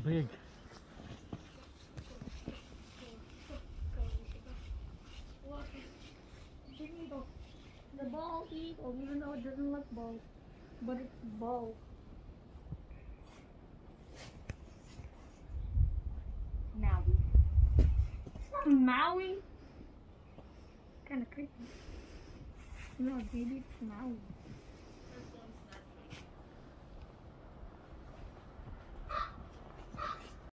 big. The, bald eagle, even though it doesn't look ball, but it's ball. Maui. It's not Maui. Kind of creepy. No, baby, it's Maui.